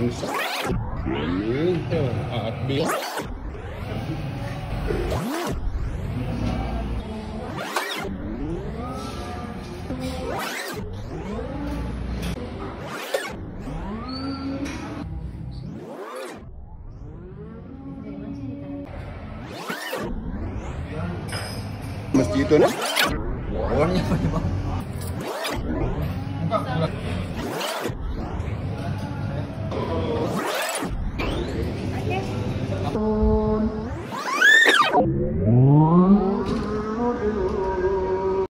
Masjid Habis. Mesti itu nih. Apa ni? 짠.